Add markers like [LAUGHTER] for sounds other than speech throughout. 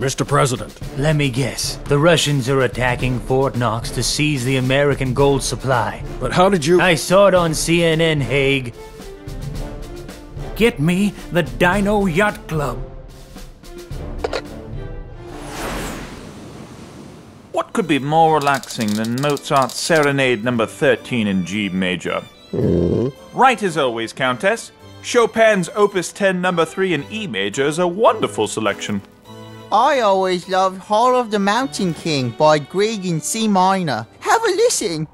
Mr. President. Let me guess. The Russians are attacking Fort Knox to seize the American gold supply. But how did you. I saw it on CNN, Haig. Get me the Dino Yacht Club. What could be more relaxing than Mozart's Serenade number 13 in G major? Mm-hmm. Right as always, Countess. Chopin's Opus 10 number 3 in E major is a wonderful selection. I always loved Hall of the Mountain King by Grieg in C minor. Have a listen.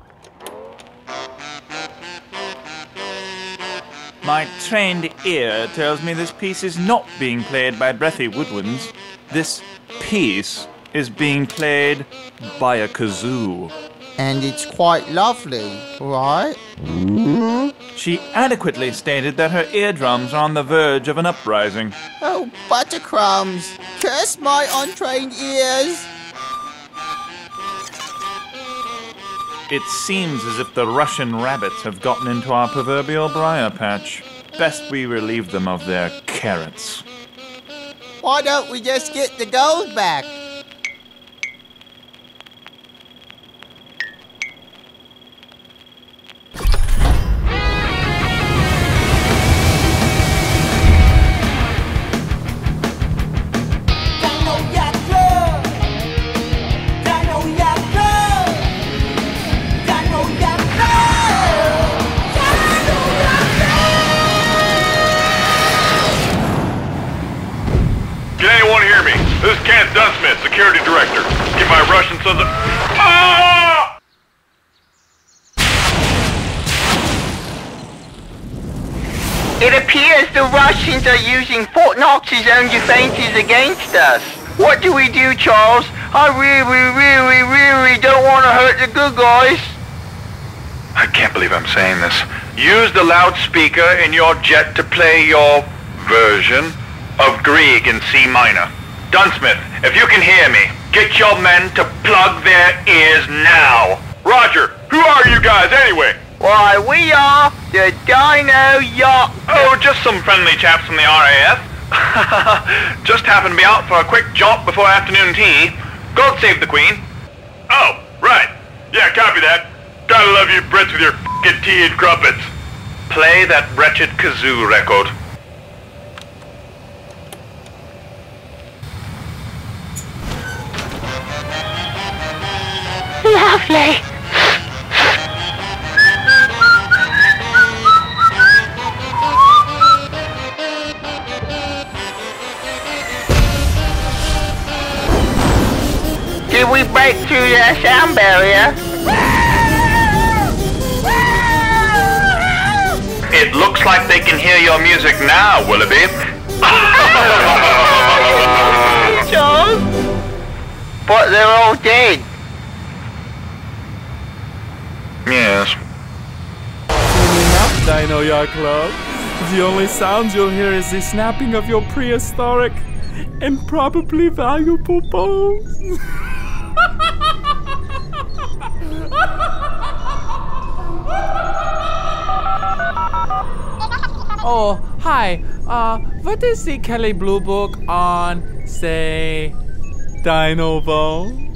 My trained ear tells me this piece is not being played by breathy woodwinds. This piece is being played by a kazoo. And it's quite lovely, right? Mm-hmm. She adequately stated that her eardrums are on the verge of an uprising. Oh, buttercrumbs! Curse my untrained ears! It seems as if the Russian rabbits have gotten into our proverbial briar patch. Best we relieve them of their carrots. Why don't we just get the gold back? This is Kent Dunsmith, Security Director. Get my Russian sons. Ah! It appears the Russians are using Fort Knox's own defenses against us. What do we do, Charles? I really, really, really don't want to hurt the good guys. I can't believe I'm saying this. Use the loudspeaker in your jet to play your version of Grieg in C minor. Dunsmith, if you can hear me, get your men to plug their ears now. Roger, who are you guys anyway? Why, we are the Dino Yacht. Oh, just some friendly chaps from the RAF. [LAUGHS] just happened to be out for a quick jaunt before afternoon tea. God save the Queen. Oh, right. Yeah, copy that. Gotta love you Brits with your f***ing tea and crumpets. Play that wretched kazoo record. Lovely. Did we break through the sound barrier? It looks like they can hear your music now, Willoughby. Charles? [LAUGHS] But they're all dead. Dino Yacht Club. The only sound you'll hear is the snapping of your prehistoric and probably valuable bones. [LAUGHS] oh, hi. Uh, what is the Kelley Blue Book on, say, dino bones?